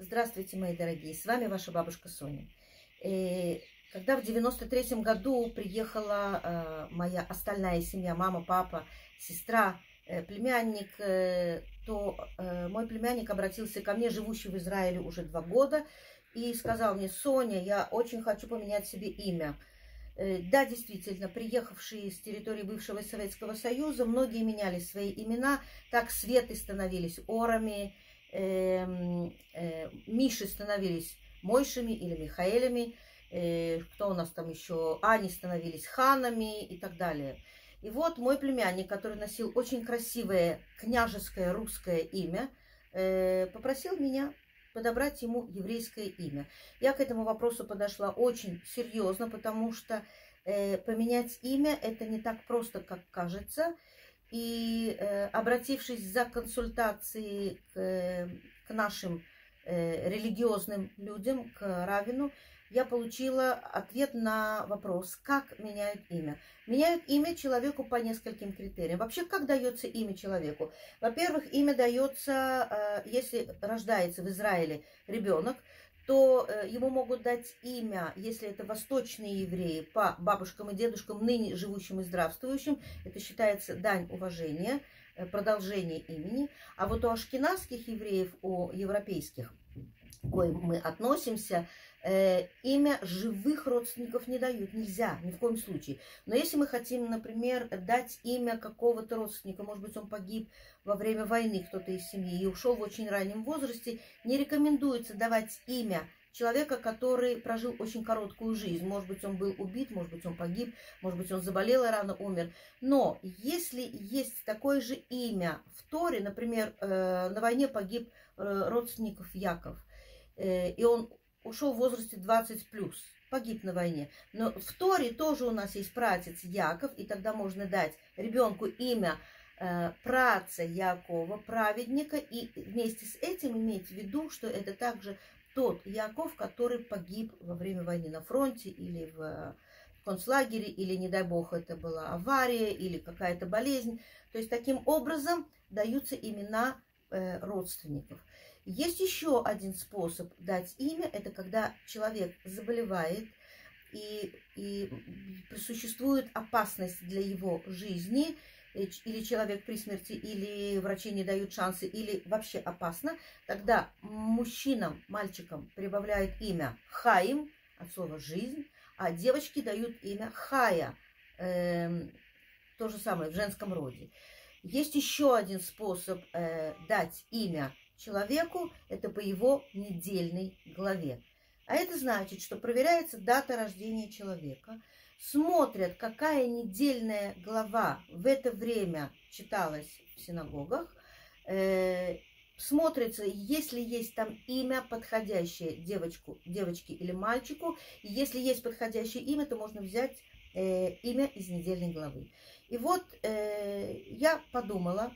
Здравствуйте, мои дорогие, с вами ваша бабушка Соня. И когда в 93 году приехала э, моя остальная семья, мама, папа, сестра, э, племянник, э, то э, мой племянник обратился ко мне, живущий в Израиле уже два года, и сказал мне, Соня, я очень хочу поменять себе имя. Э, да, действительно, приехавшие с территории бывшего Советского Союза, многие меняли свои имена, так Светы становились Орами, э, э, Миши становились Мойшами или Михаэлями, э, кто у нас там еще, Ани становились Ханами и так далее. И вот мой племянник, который носил очень красивое княжеское русское имя, э, попросил меня подобрать ему еврейское имя. Я к этому вопросу подошла очень серьезно, потому что э, поменять имя это не так просто, как кажется. И э, обратившись за консультацией к, э, к нашим э, религиозным людям, к Равину, я получила ответ на вопрос, как меняют имя. Меняют имя человеку по нескольким критериям. Вообще, как дается имя человеку? Во-первых, имя дается, если рождается в Израиле ребенок, то э, ему могут дать имя, если это восточные евреи, по бабушкам и дедушкам, ныне живущим и здравствующим. Это считается дань уважения, э, продолжение имени. А вот у ашкенадских евреев, у европейских, к коим мы относимся, имя живых родственников не дают, нельзя, ни в коем случае. Но если мы хотим, например, дать имя какого-то родственника, может быть, он погиб во время войны, кто-то из семьи, и ушел в очень раннем возрасте, не рекомендуется давать имя человека, который прожил очень короткую жизнь. Может быть, он был убит, может быть, он погиб, может быть, он заболел и рано умер. Но если есть такое же имя в Торе, например, э, на войне погиб э, родственников Яков, э, и он ушел в возрасте 20 плюс, погиб на войне. Но в Торе тоже у нас есть пратец Яков, и тогда можно дать ребенку имя э, праца Якова, праведника, и вместе с этим иметь в виду, что это также тот Яков, который погиб во время войны на фронте или в концлагере, или, не дай бог, это была авария или какая-то болезнь. То есть таким образом даются имена э, родственников. Есть еще один способ дать имя. Это когда человек заболевает и, и существует опасность для его жизни, или человек при смерти, или врачи не дают шансы, или вообще опасно, тогда мужчинам, мальчикам прибавляют имя Хаим, от слова жизнь, а девочки дают имя Хая, э, то же самое в женском роде. Есть еще один способ э, дать имя человеку, это по его недельной главе. А это значит, что проверяется дата рождения человека, смотрят, какая недельная глава в это время читалась в синагогах, э, смотрится, если есть там имя подходящее девочку, девочке или мальчику. И если есть подходящее имя, то можно взять э, имя из недельной главы. И вот э, я подумала,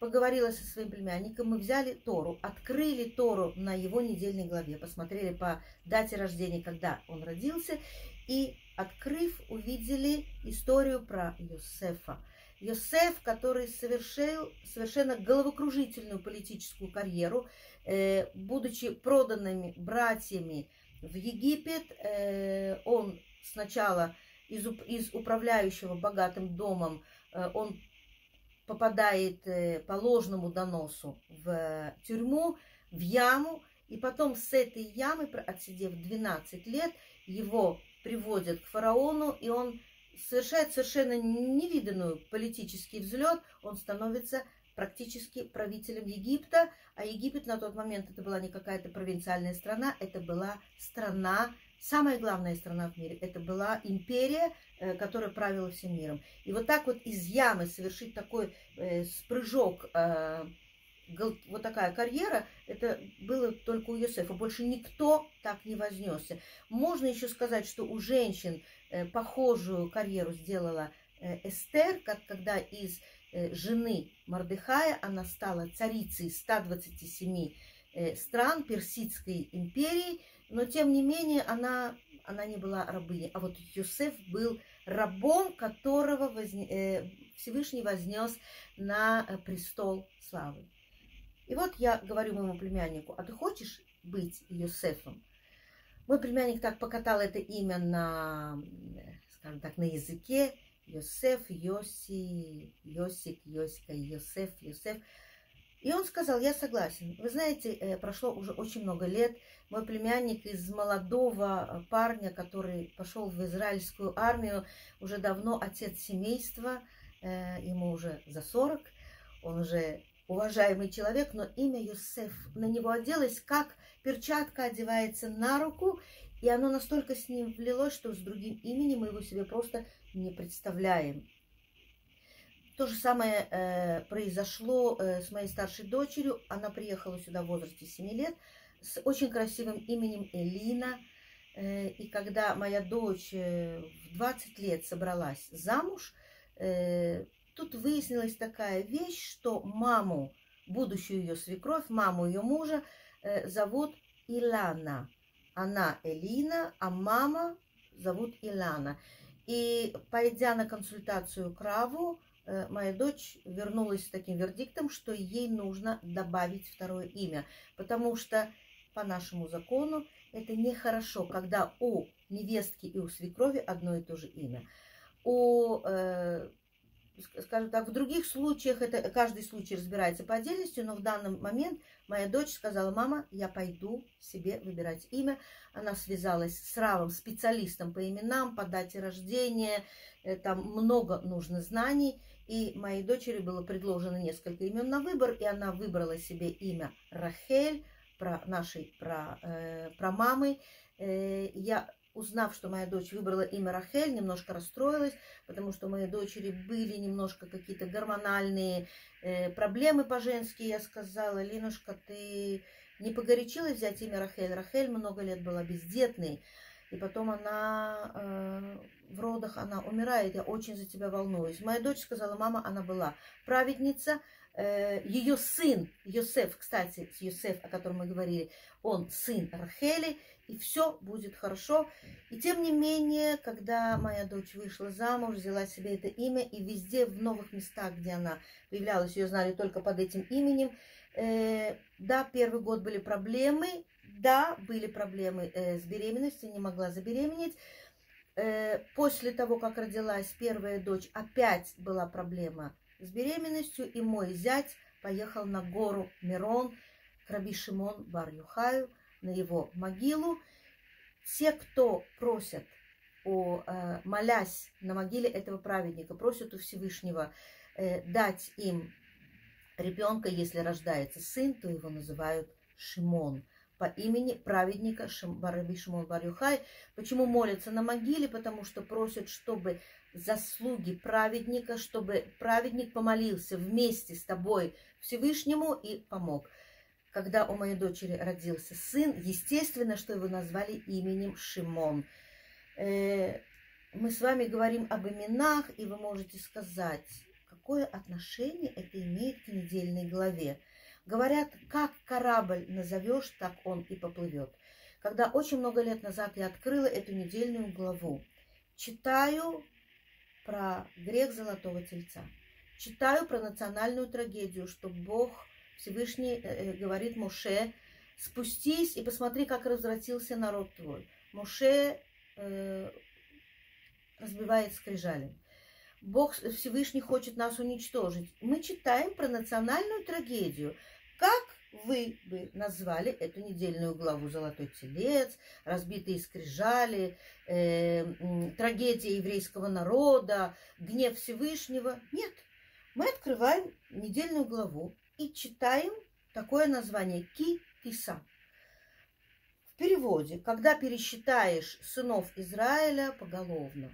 поговорила со своим племянником, мы взяли Тору, открыли Тору на его недельной главе, посмотрели по дате рождения, когда он родился, и, открыв, увидели историю про Йосефа. Йосеф, который совершил совершенно головокружительную политическую карьеру, э, будучи проданными братьями в Египет, э, он сначала из, из управляющего богатым домом, он попадает э, по ложному доносу в тюрьму, в яму, и потом с этой ямы, отсидев 12 лет, его приводят к фараону, и он совершает совершенно невиданную политический взлет, он становится практически правителем Египта, а Египет на тот момент это была не какая-то провинциальная страна, это была страна самая главная страна в мире. Это была империя, э, которая правила всем миром. И вот так вот из ямы совершить такой э, спрыжок, э, вот такая карьера, это было только у Йосефа. Больше никто так не вознесся. Можно еще сказать, что у женщин э, похожую карьеру сделала э, Эстер, как, когда из э, жены Мордыхая она стала царицей 127 э, стран Персидской империи, но тем не менее она, она не была рабыней. А вот Юсеф был рабом, которого возне, э, Всевышний вознес на э, престол славы. И вот я говорю моему племяннику, а ты хочешь быть Йосефом? Мой племянник так покатал это имя на, скажем так, на языке. Йосеф, Йоси, Йосик, Йосика, Йосеф, Йосеф. И он сказал, я согласен. Вы знаете, э, прошло уже очень много лет. Мой племянник из молодого парня, который пошел в израильскую армию, уже давно отец семейства, э, ему уже за 40, он уже уважаемый человек, но имя Юсеф на него оделось, как перчатка одевается на руку, и оно настолько с ним влилось, что с другим именем мы его себе просто не представляем. То же самое э, произошло э, с моей старшей дочерью. Она приехала сюда в возрасте 7 лет с очень красивым именем Элина. Э, и когда моя дочь э, в 20 лет собралась замуж, э, тут выяснилась такая вещь, что маму, будущую ее свекровь, маму ее мужа, э, зовут Илана. Она Элина, а мама зовут Илана. И пойдя на консультацию к Раву, моя дочь вернулась с таким вердиктом, что ей нужно добавить второе имя, потому что по нашему закону это нехорошо, когда у невестки и у свекрови одно и то же имя. У э, скажем так, в других случаях, это каждый случай разбирается по отдельности, но в данный момент моя дочь сказала, мама, я пойду себе выбирать имя. Она связалась с Равом, специалистом по именам, по дате рождения, э, там много нужно знаний. И моей дочери было предложено несколько имен на выбор, и она выбрала себе имя Рахель, про нашей, про, э, про мамы. Э, я узнав, что моя дочь выбрала имя Рахель, немножко расстроилась, потому что у моей дочери были немножко какие-то гормональные э, проблемы по-женски. Я сказала, Линушка, ты не погорячилась взять имя Рахель? Рахель много лет была бездетной, и потом она э, в родах, она умирает, я очень за тебя волнуюсь. Моя дочь сказала, мама, она была праведница, э, ее сын, Йосеф, кстати, Йосеф, о котором мы говорили, он сын Рахели, и все будет хорошо. И тем не менее, когда моя дочь вышла замуж, взяла себе это имя, и везде, в новых местах, где она появлялась, ее знали только под этим именем, э, да, первый год были проблемы, да, были проблемы э, с беременностью, не могла забеременеть. Э, после того, как родилась первая дочь, опять была проблема с беременностью, и мой зять поехал на гору Мирон к Раби Шимон Бар Юхаю, на его могилу. Те, кто просят, о, э, молясь на могиле этого праведника, просят у Всевышнего дать им ребенка, если рождается сын, то его называют Шимон по имени праведника Раби Шимон Барюхай. Почему молятся на могиле? Потому что просят, чтобы заслуги праведника, чтобы праведник помолился вместе с тобой Всевышнему и помог когда у моей дочери родился сын, естественно, что его назвали именем Шимон. Э, мы с вами говорим об именах, и вы можете сказать, какое отношение это имеет к недельной главе. Говорят, как корабль назовешь, так он и поплывет. Когда очень много лет назад я открыла эту недельную главу, читаю про грех Золотого Тельца, читаю про национальную трагедию, что Бог Всевышний э, э, говорит Моше, спустись и посмотри, как развратился народ твой. Моше э, разбивает скрижали. Бог Всевышний хочет нас уничтожить. Мы читаем про национальную трагедию. Как вы бы назвали эту недельную главу «Золотой телец», «Разбитые скрижали», э, «Трагедия еврейского народа», «Гнев Всевышнего». Нет, мы открываем недельную главу и читаем такое название Ки-Тиса. В переводе, когда пересчитаешь сынов Израиля поголовно.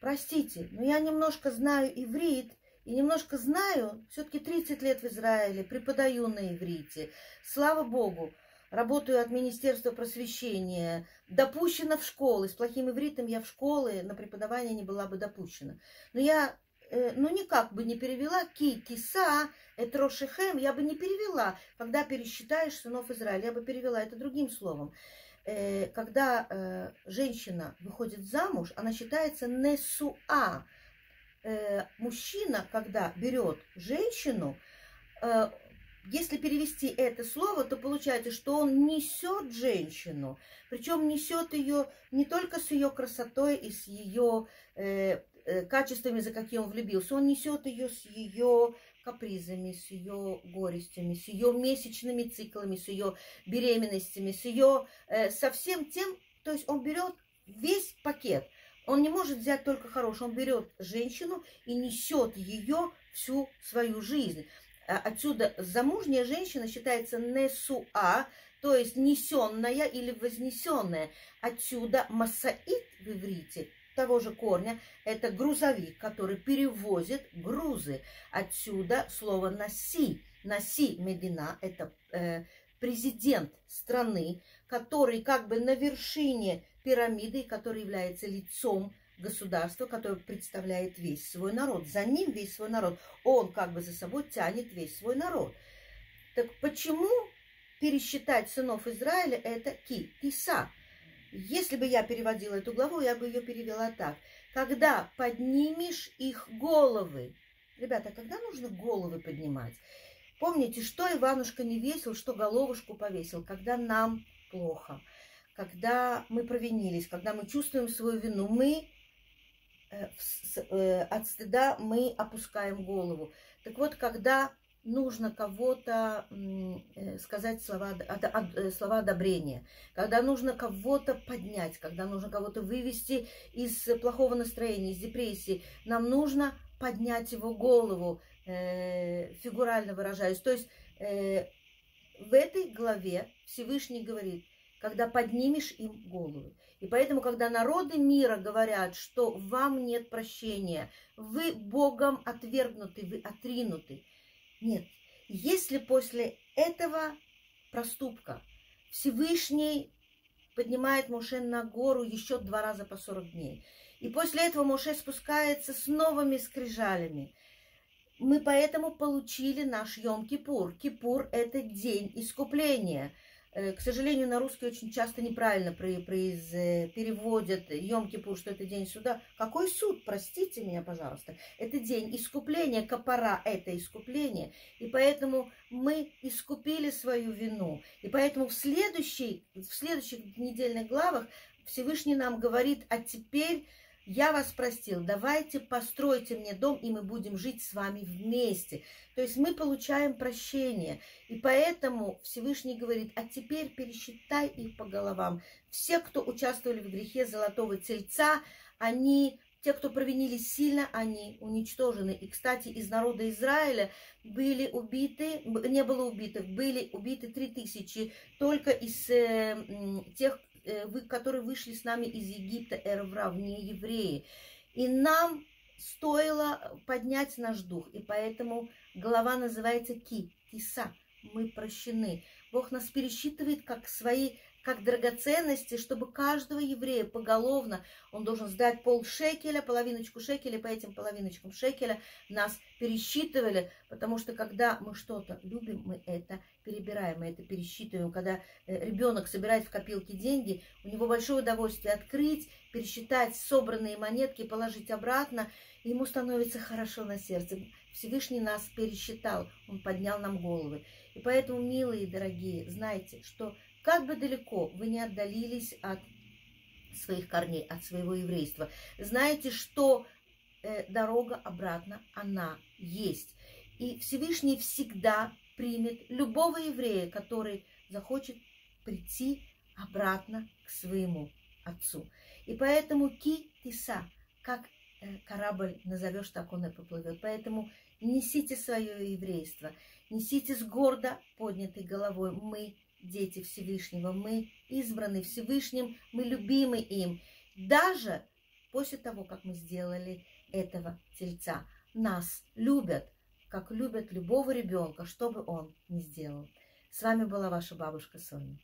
Простите, но я немножко знаю иврит, и немножко знаю, все-таки 30 лет в Израиле, преподаю на иврите. Слава Богу, работаю от Министерства просвещения, допущена в школы. С плохим ивритом я в школы на преподавание не была бы допущена. Но я Э, ну, никак бы не перевела ки, киса, это рошихем, я бы не перевела, когда пересчитаешь сынов Израиля, я бы перевела это другим словом. Э, когда э, женщина выходит замуж, она считается несуа. Мужчина, когда берет женщину, если перевести это слово, то получается, что он несет женщину, причем несет ее не только с ее красотой и с ее э, э, качествами, за какие он влюбился, он несет ее с ее капризами, с ее горестями, с ее месячными циклами, с ее беременностями, с ее э, со всем тем, то есть он берет весь пакет. Он не может взять только хорошее, он берет женщину и несет ее всю свою жизнь. А отсюда замужняя женщина считается несуа, то есть несенная или вознесенная. Отсюда масаид в иврите того же корня это грузовик, который перевозит грузы. Отсюда слово наси. Наси Медина это э, президент страны, который как бы на вершине пирамиды, который является лицом государство, которое представляет весь свой народ. За ним весь свой народ. Он как бы за собой тянет весь свой народ. Так почему пересчитать сынов Израиля это ки, тиса? Если бы я переводила эту главу, я бы ее перевела так. Когда поднимешь их головы. Ребята, когда нужно головы поднимать? Помните, что Иванушка не весил, что головушку повесил, когда нам плохо, когда мы провинились, когда мы чувствуем свою вину, мы Э, э, от стыда мы опускаем голову. Так вот, когда нужно кого-то э, сказать слова, слова одобрения, когда нужно кого-то поднять, когда нужно кого-то вывести из плохого настроения, из депрессии, нам нужно поднять его голову, фигурально выражаясь. То есть в этой главе Всевышний говорит – когда поднимешь им головы. И поэтому, когда народы мира говорят, что вам нет прощения, вы Богом отвергнуты, вы отринуты. Нет, если после этого проступка Всевышний поднимает Моше на гору еще два раза по 40 дней, и после этого Моше спускается с новыми скрижалями, мы поэтому получили наш Йом-Кипур. Кипур – это день искупления – Э, к сожалению, на русский очень часто неправильно э, переводят Йом-Кипур, что это день суда. Какой суд? Простите меня, пожалуйста. Это день искупления, капара – это искупление. И поэтому мы искупили свою вину. И поэтому в, следующей, в следующих недельных главах Всевышний нам говорит, а теперь я вас простил, давайте постройте мне дом, и мы будем жить с вами вместе. То есть мы получаем прощение. И поэтому Всевышний говорит, а теперь пересчитай их по головам. Все, кто участвовали в грехе золотого тельца, они те, кто провинились сильно, они уничтожены. И, кстати, из народа Израиля были убиты, не было убитых, были убиты три тысячи только из э, тех, вы, которые вышли с нами из Египта, эрврав, не евреи. И нам стоило поднять наш дух. И поэтому глава называется Ки, Киса. Мы прощены. Бог нас пересчитывает как свои как драгоценности, чтобы каждого еврея поголовно он должен сдать пол шекеля, половиночку шекеля, по этим половиночкам шекеля нас пересчитывали, потому что когда мы что-то любим, мы это перебираем, мы это пересчитываем. Когда э, ребенок собирает в копилке деньги, у него большое удовольствие открыть, пересчитать собранные монетки, положить обратно, ему становится хорошо на сердце. Всевышний нас пересчитал, он поднял нам головы. И поэтому, милые и дорогие, знайте, что как бы далеко вы не отдалились от своих корней, от своего еврейства, знаете, что э, дорога обратно, она есть. И Всевышний всегда примет любого еврея, который захочет прийти обратно к своему отцу. И поэтому ки тиса, как э, корабль назовешь, так он и поплывет. Поэтому несите свое еврейство, несите с гордо поднятой головой. Мы дети Всевышнего, мы избраны Всевышним, мы любимы им. Даже после того, как мы сделали этого тельца, нас любят, как любят любого ребенка, что бы он ни сделал. С вами была ваша бабушка Соня.